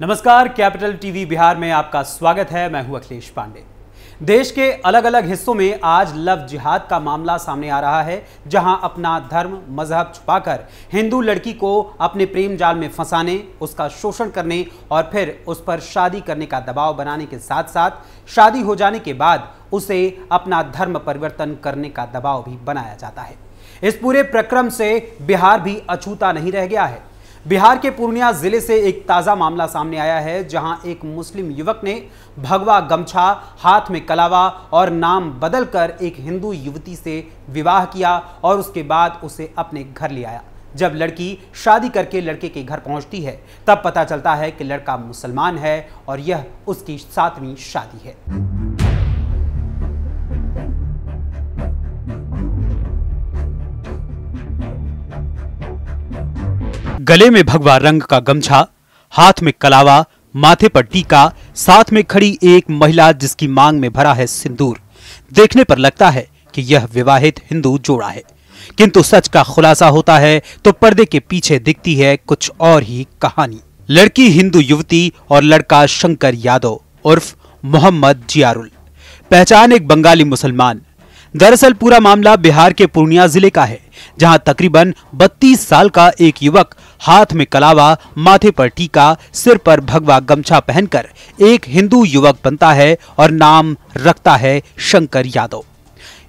नमस्कार, capital TV Bihar में आपका स्वागत है। मैं हूँ अखिलेश पांडे। देश के अलग अलग हिस्सों में आज लव जिहाद का मामला सामने आ रहा है, जहाँ अपना धर्म मज़हब छुपाकर हिंदू लड़की को अपने प्रेम जाल में फंसाने, उसका शोषण करने और फिर उस पर शादी करने का दबाव बनाने के साथ साथ शादी हो जाने के बाद उसे अपना धर्म परिवर्तन करने का दबाव भी बनाया जाता है। इस पूरे प्रक्रम से बिहार भी अछूता नहीं रह गया है। बिहार के पूर्णिया ज़िले से एक ताज़ा मामला सामने आया है, जहाँ एक मुस्लिम युवक ने भगवा गमछा, हाथ में कलावा और नाम बदलकर एक हिंदू युवती से विवाह किया और उसके बाद उसे अपने घर ले आया। जब लड़की शादी करके लड़के के घर पहुँचती है, तब पता चलता है कि लड़का मुसलमान है और यह उसकी सातवीं शादी है। गले में भगवा रंग का गमछा, हाथ में कलावा, माथे पर टीका, साथ में खड़ी एक महिला जिसकी मांग में भरा है सिंदूर। देखने पर लगता है कि यह विवाहित हिंदू जोड़ा है। किंतु सच का खुलासा होता है तो पर्दे के पीछे दिखती है कुछ और ही कहानी। लड़की हिंदू युवती और लड़का शंकर यादव उर्फ़ मोहम्मद जियारुल। पहचान एक बंगाली मुसलमान। दरअसल पूरा मामला बिहार के पूर्णिया ज़िले का है, जहाँ तकरीबन 32 साल का एक युवक हाथ में कलावा, माथे पर टीका, सिर पर भगवा गमछा पहनकर एक हिंदू युवक बनता है और नाम रखता है शंकर यादव।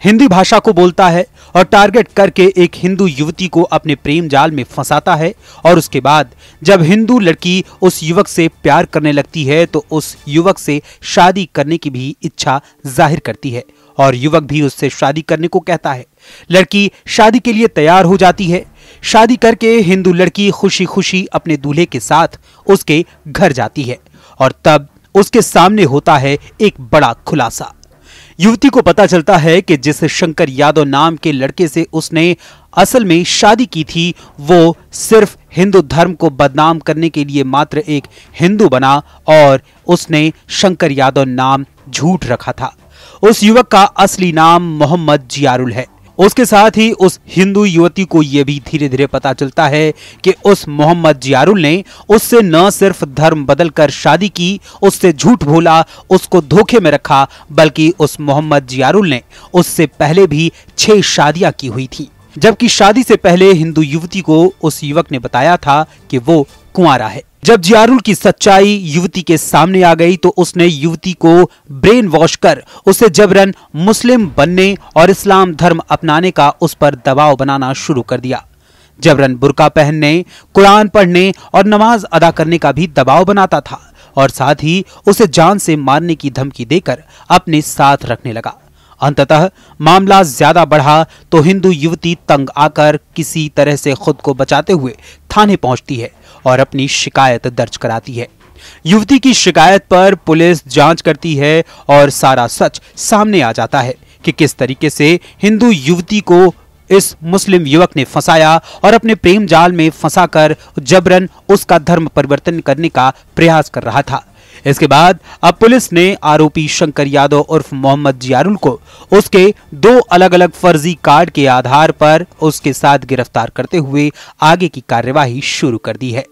हिंदी भाषा को बोलता है और टारगेट करके एक हिंदू युवती को अपने प्रेम जाल में फंसाता है और उसके बाद जब हिंदू लड़की उस युवक से प्यार करने लगती है तो उस युवक से शादी करने की भी इच्छा ज़ाहिर करती है और युवक भी उससे शादी करने को कहता है। लड़की शादी के लिए तैयार हो जाती है शादी करके हिंदू लड़की खुशी खुशी अपने दूल्हे के साथ उसके घर जाती है और तब उसके सामने होता है एक बड़ा खुलासा। युवती को पता चलता है कि जिस शंकर यादव नाम के लड़के से उसने असल में शादी की थी, वो सिर्फ़ हिंदू धर्म को बदनाम करने के लिए मात्र एक हिंदू बना और उसने शंकर यादव नाम झूठ रखा था। उस युवक का असली नाम मोहम्मद जियारुल है। उसके साथ ही उस हिंदू युवती को यह भी धीरे धीरे पता चलता है कि उस मोहम्मद जियारुल ने उससे न सिर्फ़ धर्म बदलकर शादी की, उससे झूठ बोला, उसको धोखे में रखा, बल्कि उस मोहम्मद जियारुल ने उससे पहले भी छह शादियाँ की हुई थी। जबकि शादी से पहले हिंदू युवती को उस युवक ने बताया था कि वो कुंवारा है। जब जियारुल की सच्चाई युवती के सामने आ गई तो उसने युवती को ब्रेन वॉश कर उसे जबरन मुस्लिम बनने और इस्लाम धर्म अपनाने का उस पर दबाव बनाना शुरू कर दिया। जबरन बुरका पहनने, कुरान पढ़ने और नमाज़ अदा करने का भी दबाव बनाता था और साथ ही उसे जान से मारने की धमकी देकर अपने साथ रखने लगा। अंततः मामला ज़्यादा बढ़ा तो हिंदू युवती तंग आकर किसी तरह से खुद को बचाते हुए थाने पहुँचती है और अपनी शिकायत दर्ज कराती है। युवती की शिकायत पर पुलिस जाँच करती है और सारा सच सामने आ जाता है कि किस तरीके से हिंदू युवती को इस मुस्लिम युवक ने फंसाया और अपने प्रेम जाल में फंसाकर जबरन उसका धर्म परिवर्तन करने का प्रयास कर रहा था। इसके बाद अब पुलिस ने आरोपी शंकर यादव उर्फ़ मोहम्मद जियारुल को उसके दो अलग अलग फर्जी कार्ड के आधार पर उसके साथ गिरफ़्तार करते हुए आगे की कार्यवाही शुरू कर दी है।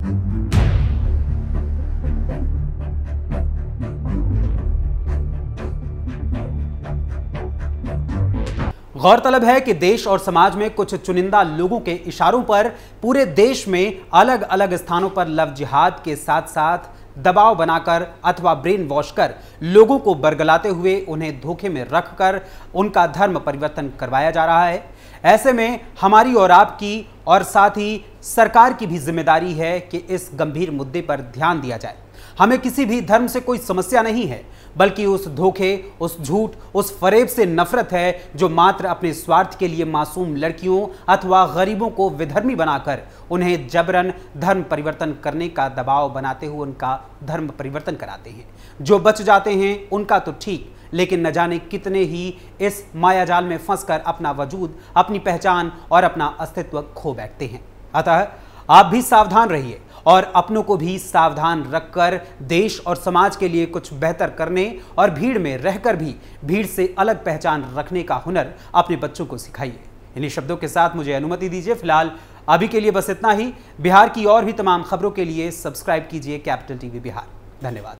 गौरतलब है कि देश और समाज में कुछ चुनिंदा लोगों के इशारों पर पूरे देश में अलग अलग स्थानों पर लव जिहाद के साथ साथ दबाव बनाकर अथवा ब्रेन वॉश कर लोगों को बरगलाते हुए उन्हें धोखे में रखकर उनका धर्म परिवर्तन करवाया जा रहा है। ऐसे में हमारी और आपकी और साथ ही सरकार की भी ज़िम्मेदारी है कि इस गंभीर मुद्दे पर ध्यान दिया जाए। हमें किसी भी धर्म से कोई समस्या नहीं है। बल्कि उस धोखे, उस झूठ, उस फरेब से नफरत है जो मात्र अपने स्वार्थ के लिए मासूम लड़कियों अथवा गरीबों को विधर्मी बनाकर उन्हें जबरन धर्म परिवर्तन करने का दबाव बनाते हुए उनका धर्म परिवर्तन कराते हैं। जो बच जाते हैं, उनका तो ठीक, लेकिन न जाने कितने ही इस मायाजाल में फंसकर अपना वजूद, अपनी पहचान और अपना अस्तित्व खो बैठते हैं। अतः आप भी सावधान रहिए और अपनों को भी सावधान रखकर देश और समाज के लिए कुछ बेहतर करने और भीड़ में रहकर भी भीड़ से अलग पहचान रखने का हुनर अपने बच्चों को सिखाइए। इन्हीं शब्दों के साथ मुझे अनुमति दीजिए। फ़िलहाल अभी के लिए बस इतना ही। बिहार की और भी तमाम खबरों के लिए सब्सक्राइब कीजिए कैपिटल टीवी बिहार। धन्यवाद।